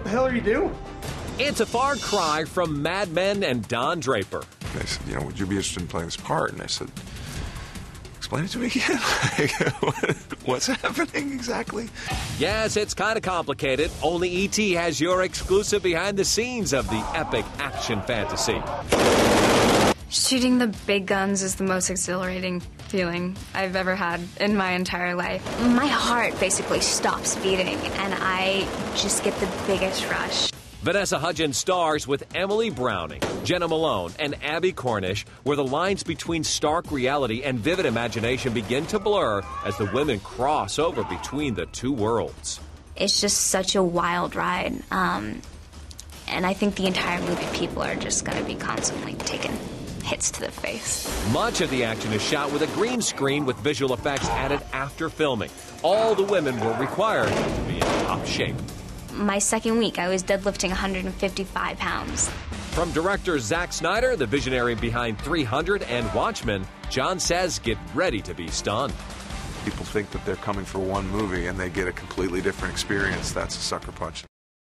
What the hell are you doing? It's a far cry from Mad Men and Don Draper. They said, you know, would you be interested in playing this part? And I said, explain it to me again. Like, what- What's happening exactly? Yes, it's kind of complicated. Only ET has your exclusive behind the scenes of the epic action fantasy. Shooting the big guns is the most exhilarating feeling I've ever had in my entire life. My heart basically stops beating, and I just get the biggest rush. Vanessa Hudgens stars with Emily Browning, Jena Malone, and Abbie Cornish, where the lines between stark reality and vivid imagination begin to blur as the women cross over between the two worlds. It's just such a wild ride. Um, and I think the entire movie people are just going to be constantly taking hits to the face. Much of the action is shot with a green screen with visual effects added after filming. All the women were required to be in top shape. My second week, I was deadlifting 155 pounds. From director Zack Snyder, the visionary behind 300 and Watchmen, Jon says get ready to be stunned. People think that they're coming for one movie and they get a completely different experience. That's a sucker punch.